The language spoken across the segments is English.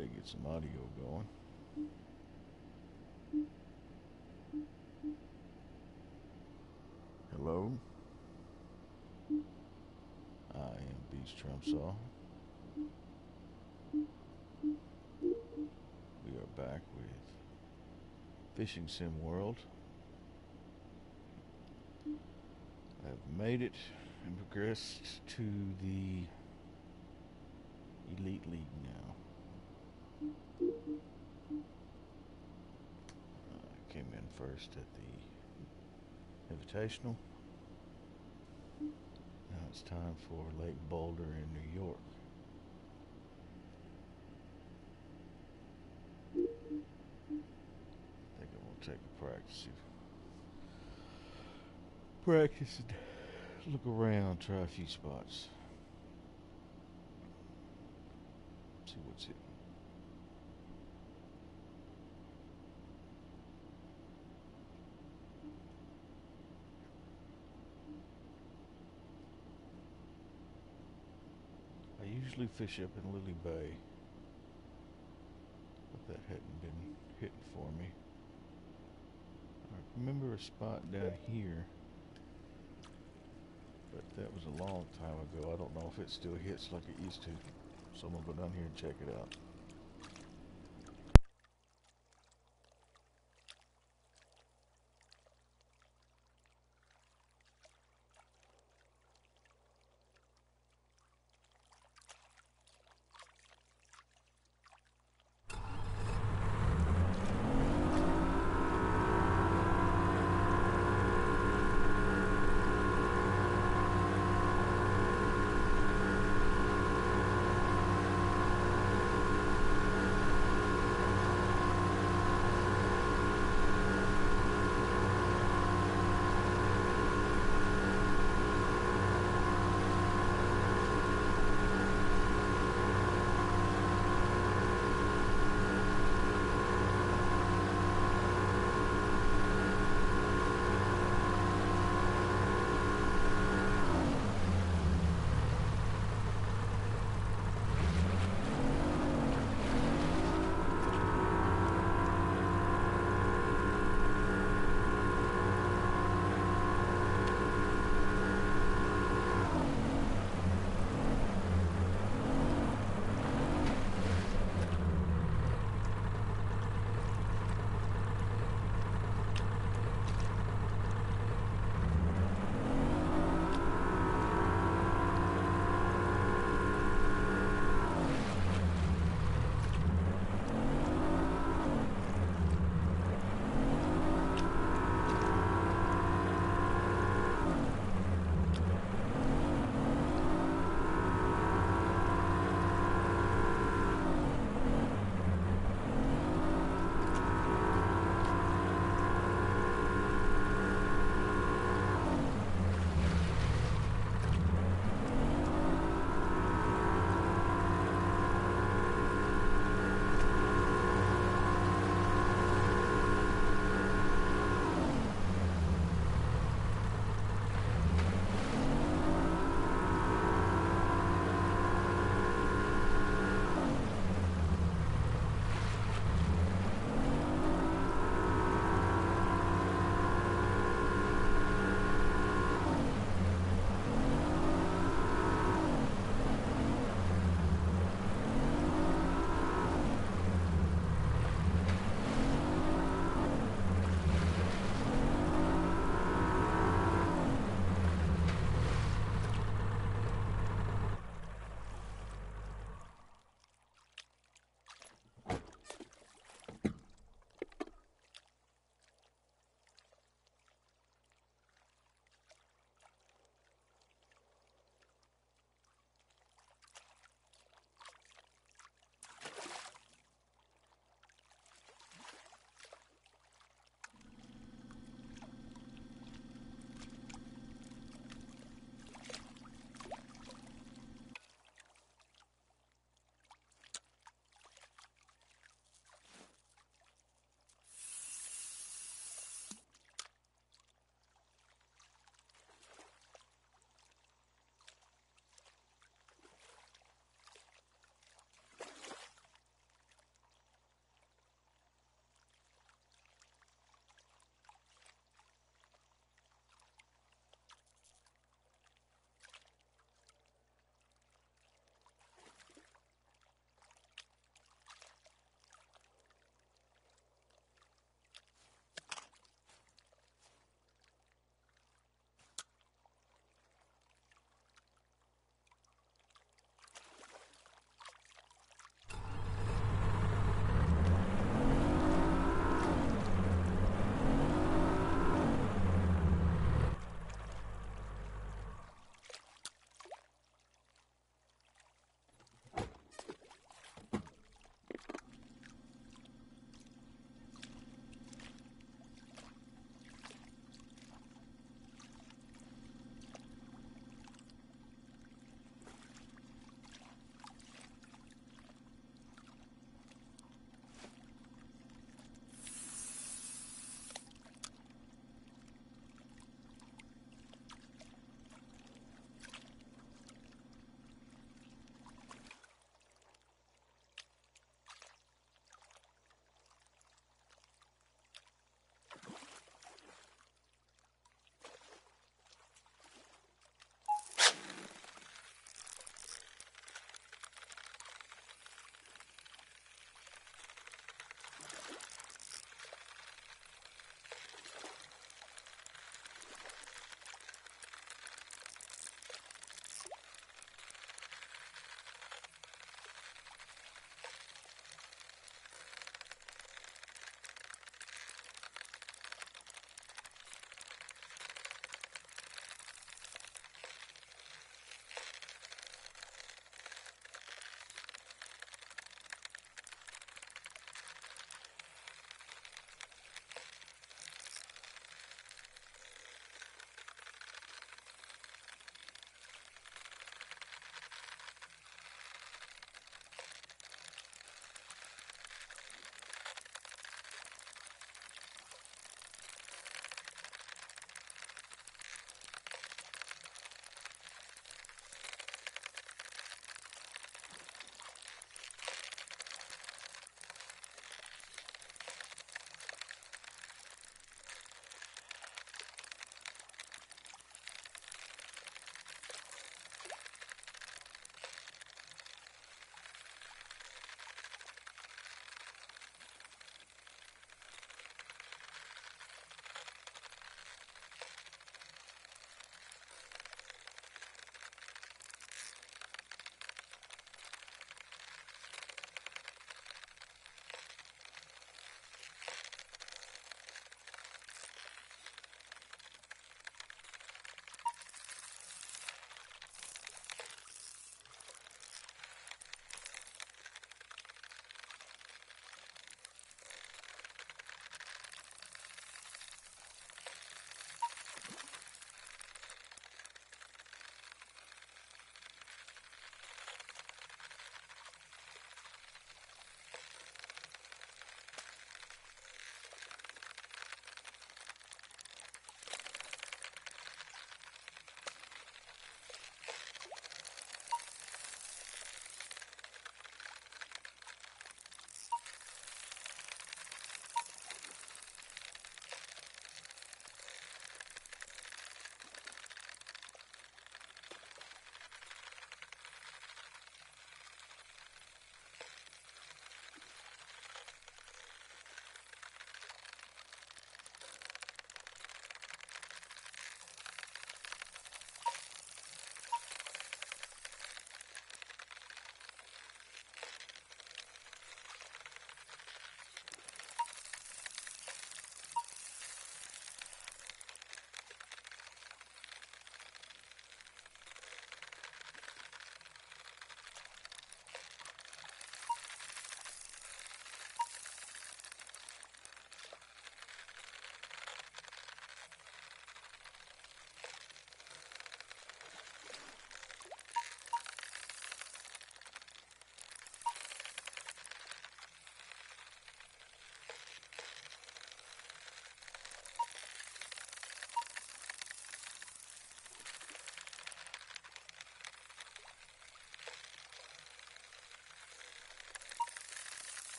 to get some audio going. Hello? I am Beast Trumps All. We are back with Fishing Sim World. I've made it and progressed to the Elite League now. I came in first at the Invitational. Now it's time for Lake Boulder in New York. I think I'm gonna take a practice. Practice and look around, try a few spots. See what's it. Usually fish up in Lily Bay, but that hadn't been hitting for me. I remember a spot down here, but that was a long time ago. I don't know if it still hits like it used to. So I'm gonna go down here and check it out.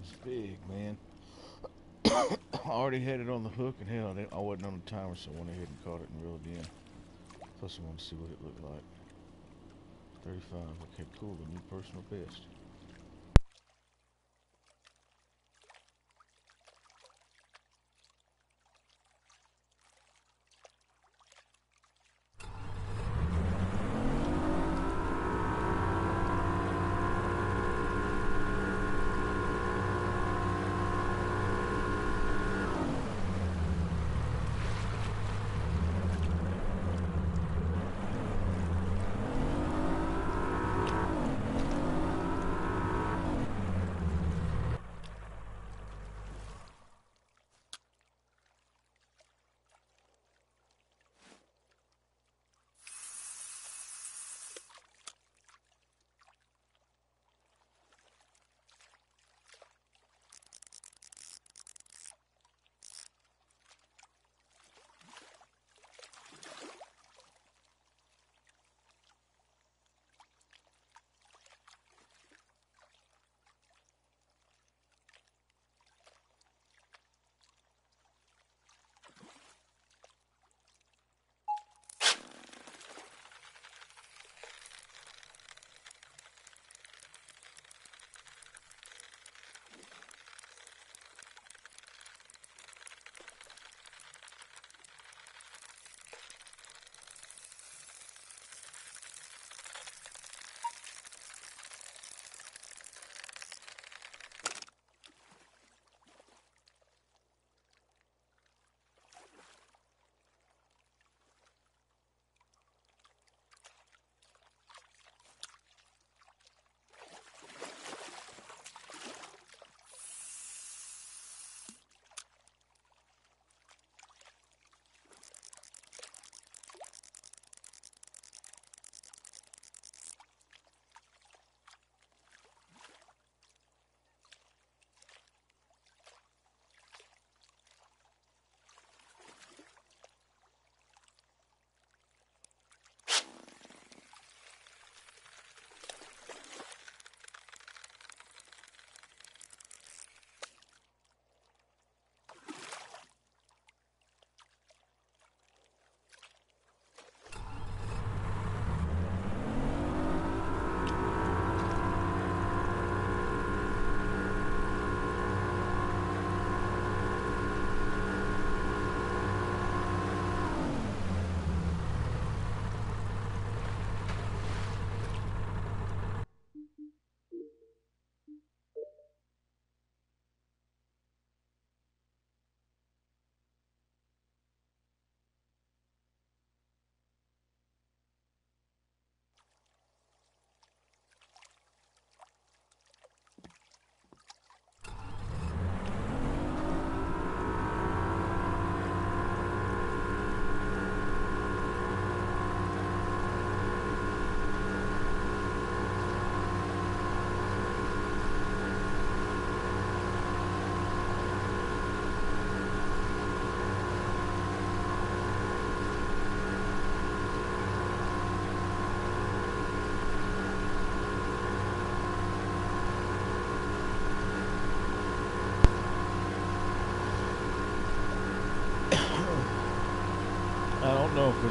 was big, man. I already had it on the hook, and hell, I wasn't on the timer, so I went ahead and caught it and reeled it in. Plus, I wanted to see what it looked like. 35. Okay, cool. The new personal best.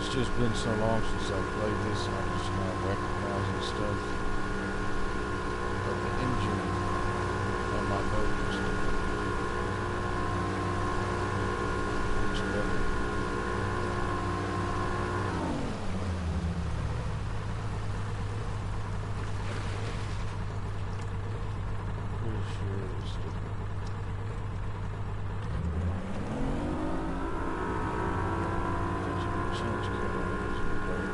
It's just been so long since I played this, I'm just not recognizing stuff of the engine on my boat and stuff. Looks better. Pretty sure it's different. Change colors and boat.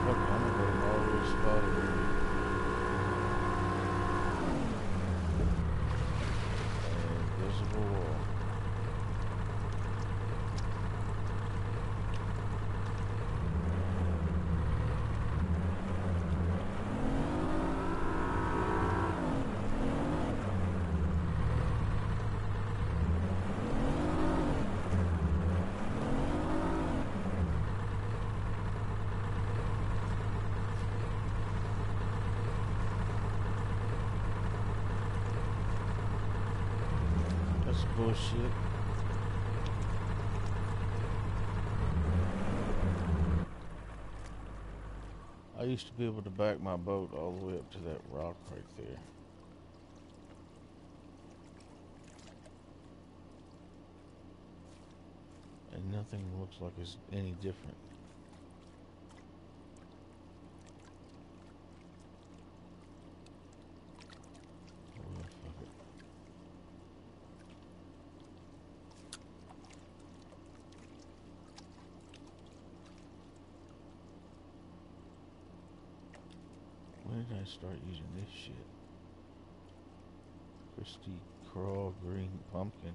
Fuck, I'm gonna go to Marvel's spot over here. Invisible wall. Bullshit. I used to be able to back my boat all the way up to that rock right there. And nothing looks like it's any different. Start using this shit? Christy Crawl Green Pumpkin.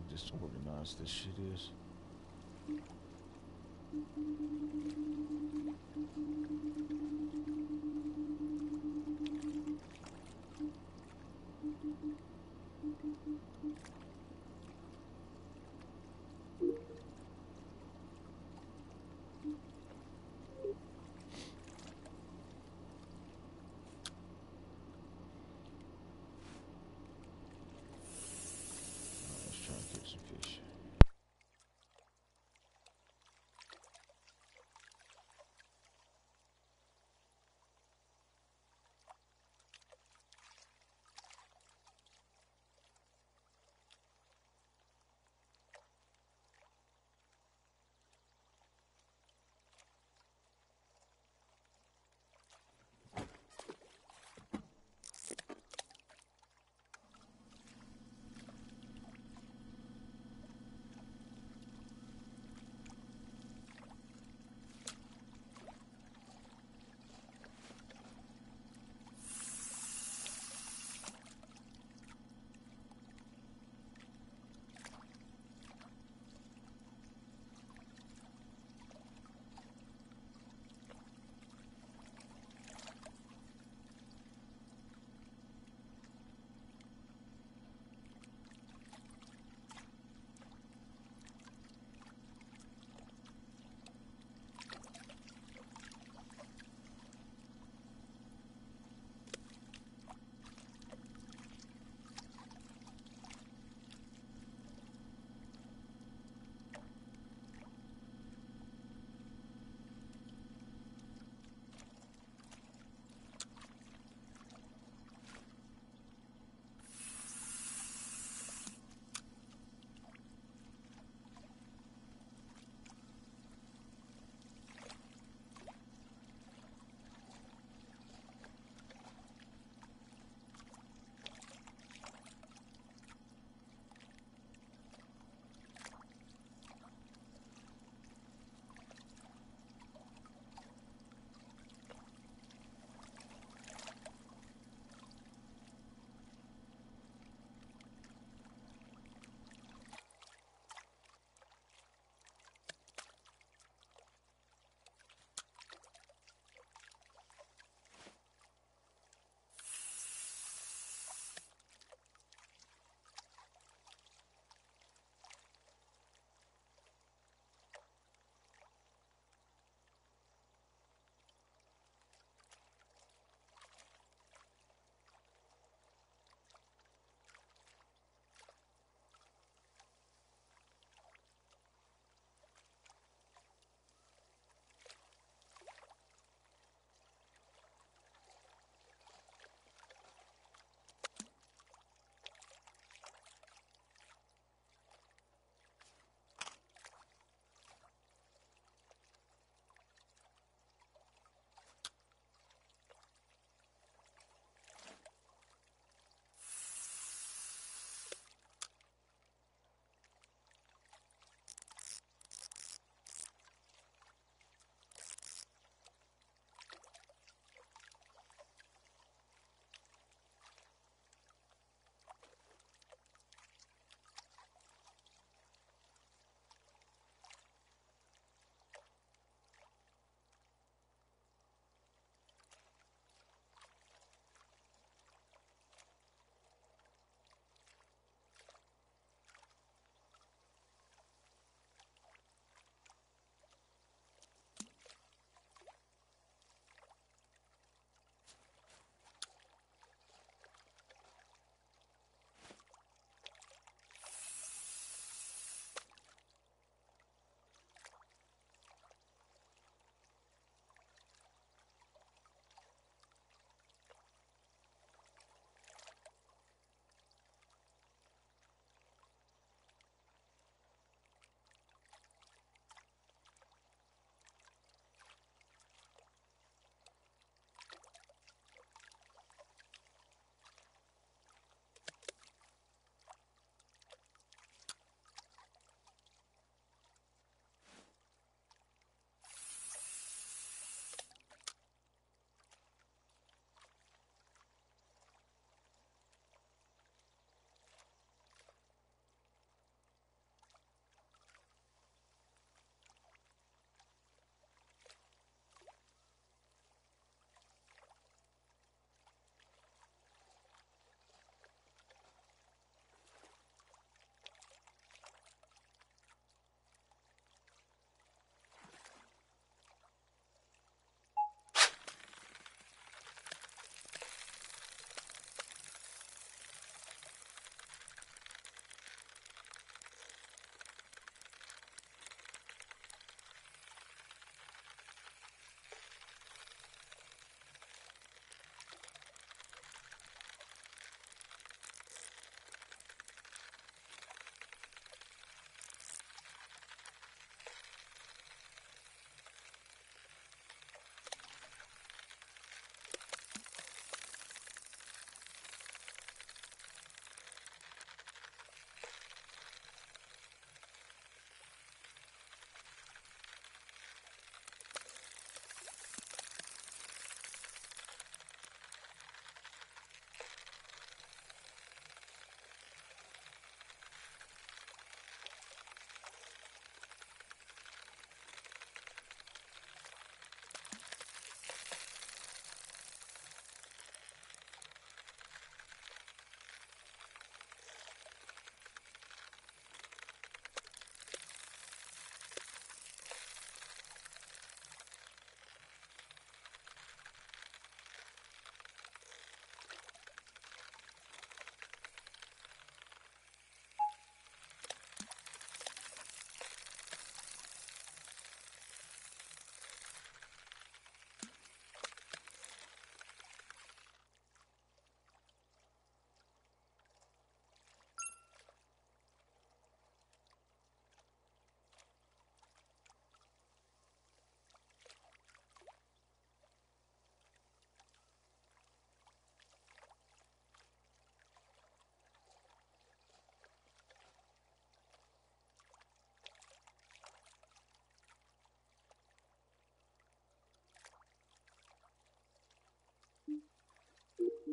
how disorganized this shit is.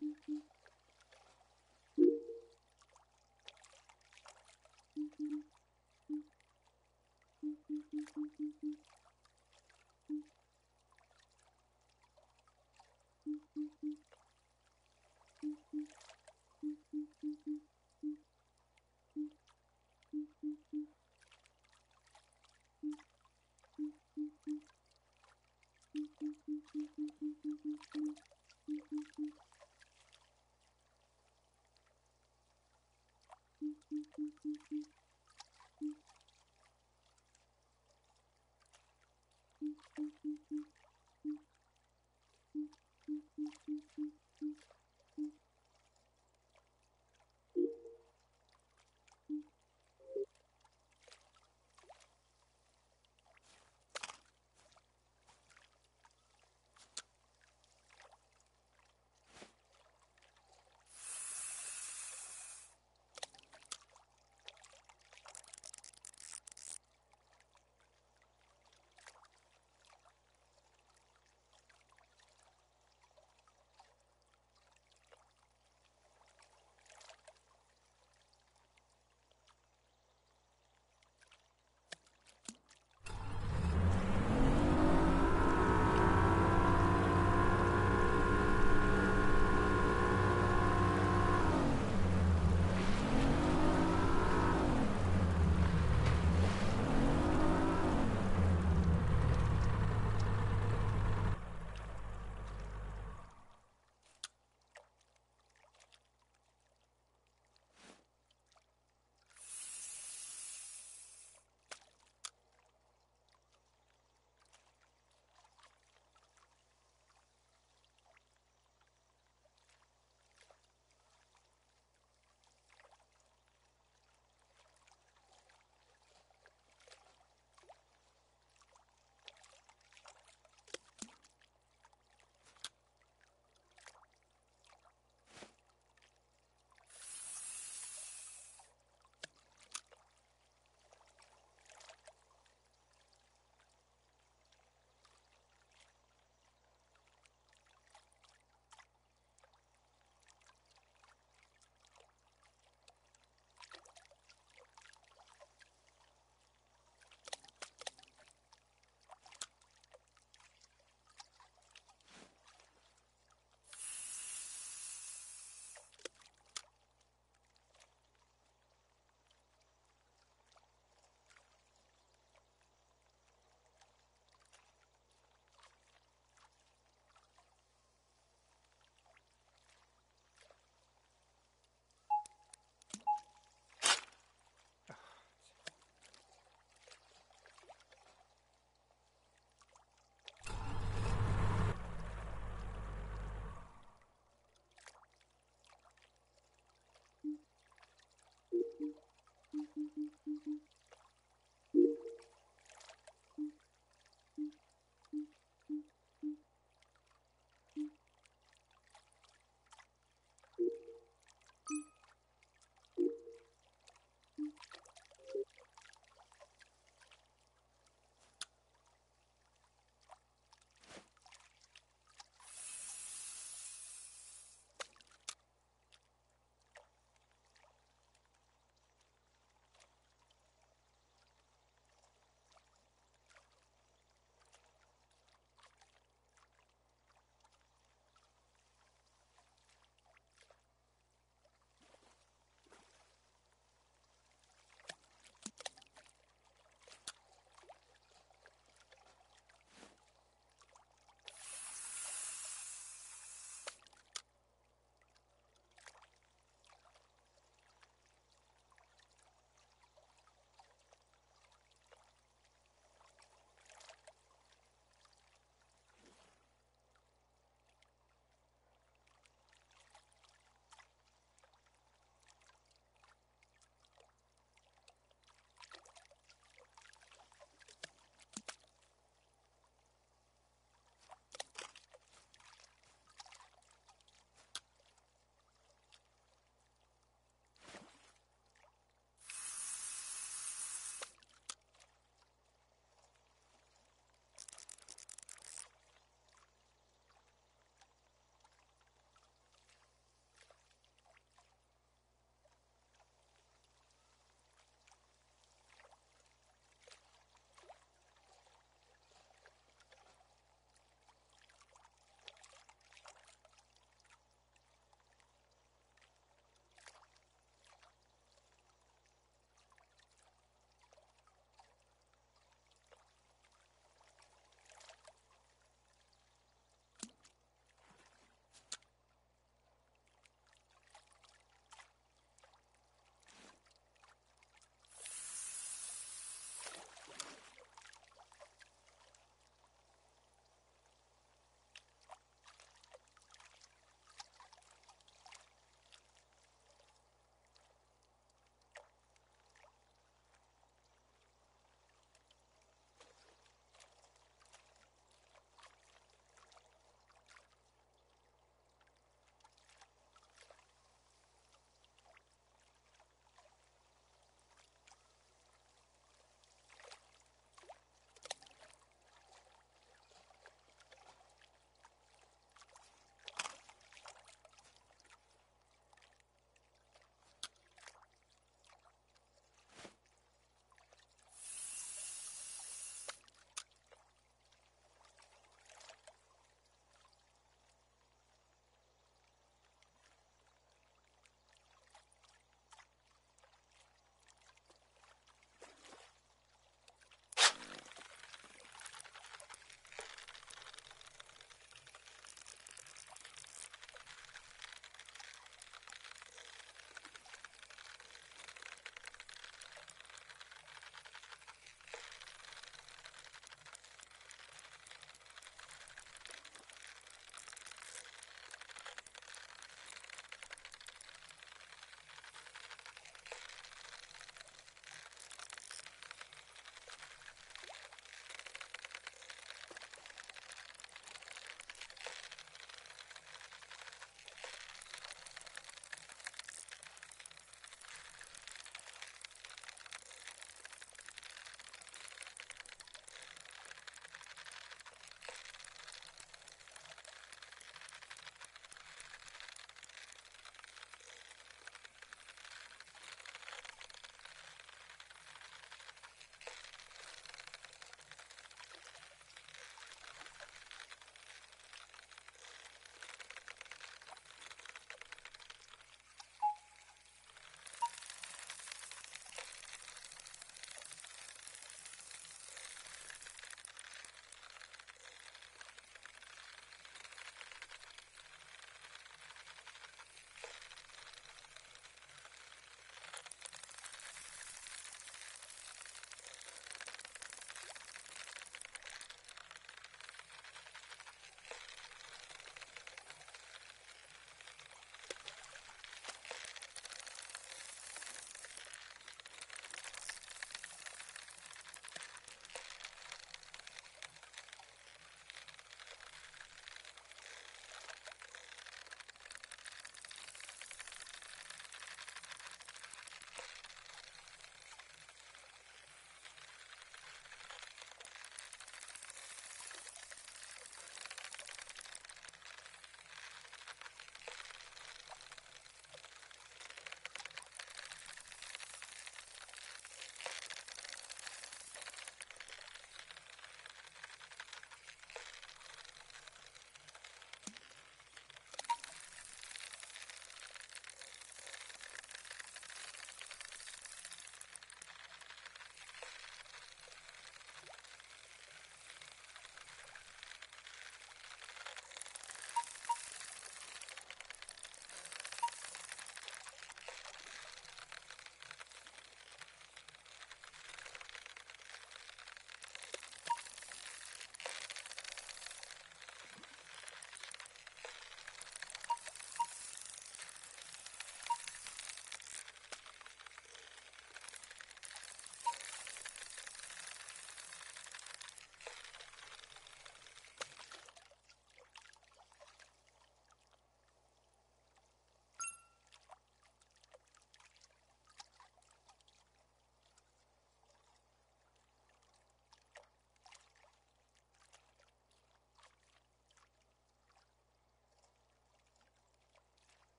Thank you. Thank you. Mm-hmm.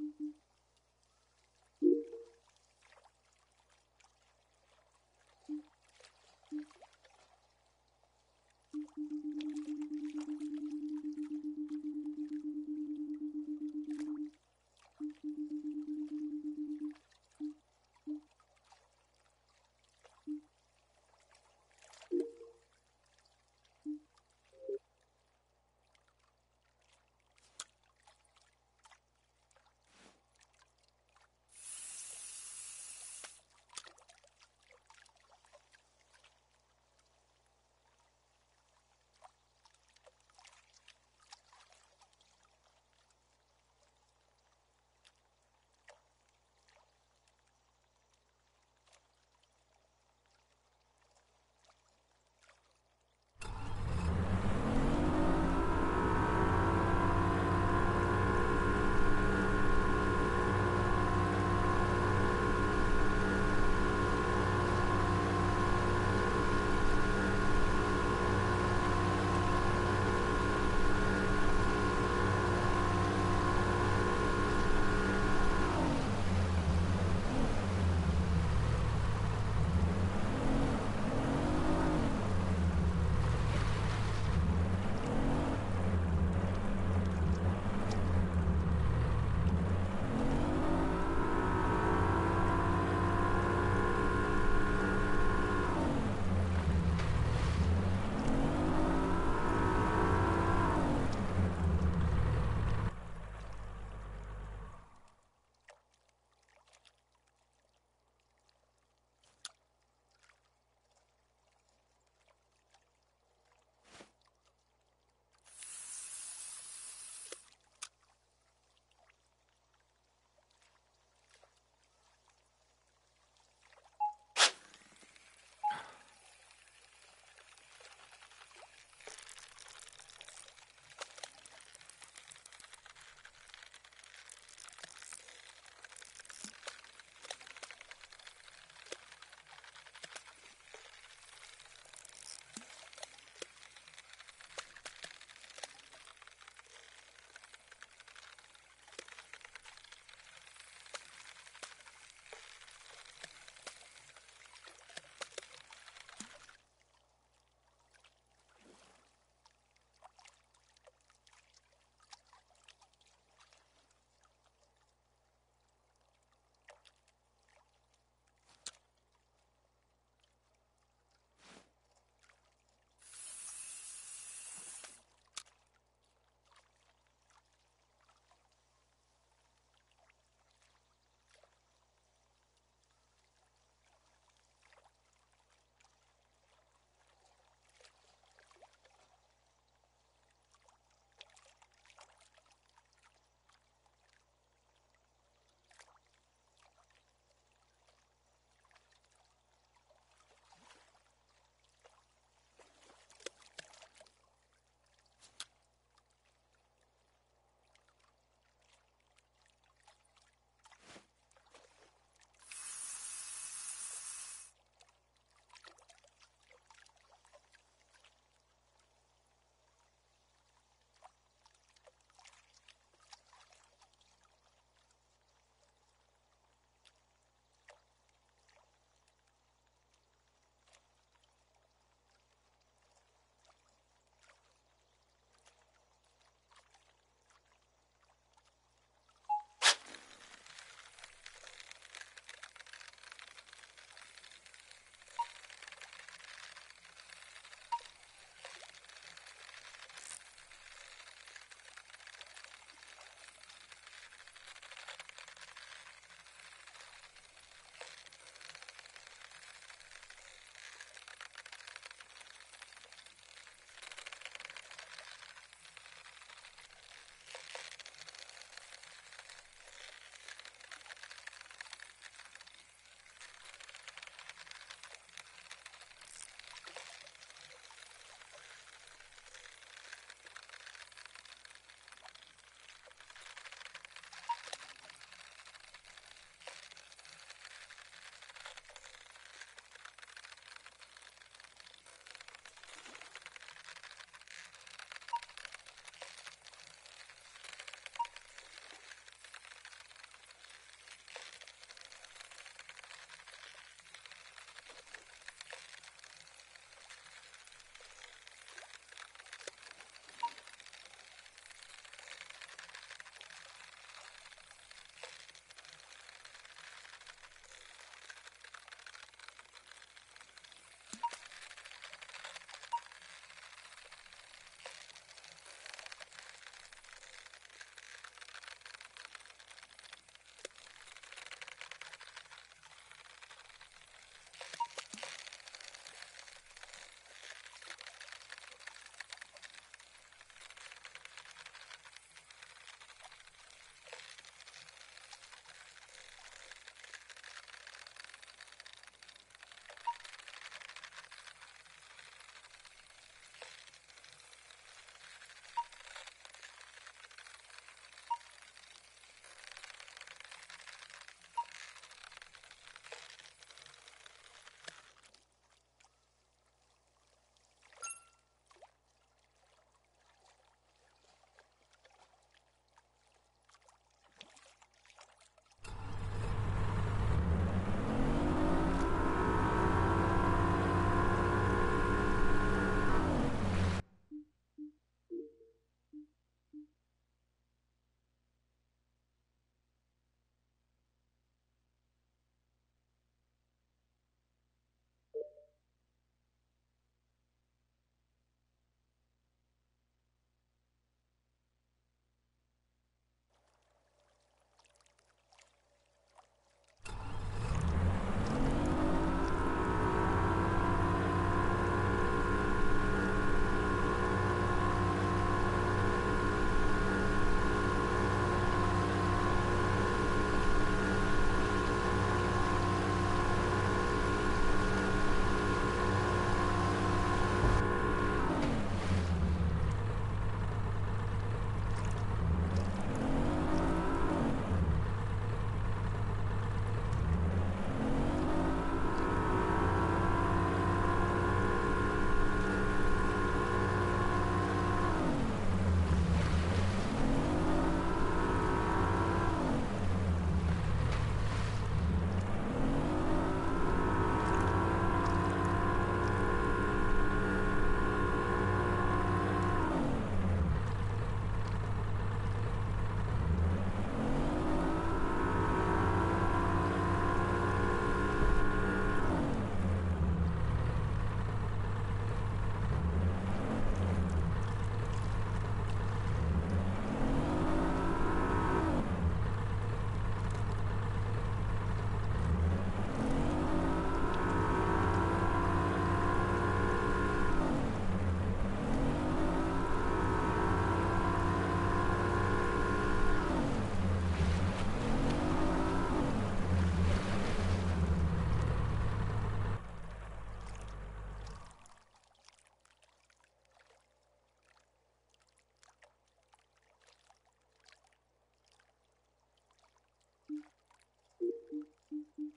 Mm-hmm. Thank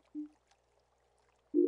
you.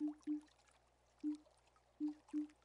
Thank you.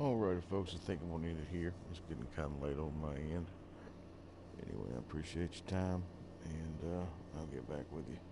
Alrighty, folks, I think I'm gonna end it here. It's getting kind of late on my end. Anyway, I appreciate your time, and uh, I'll get back with you.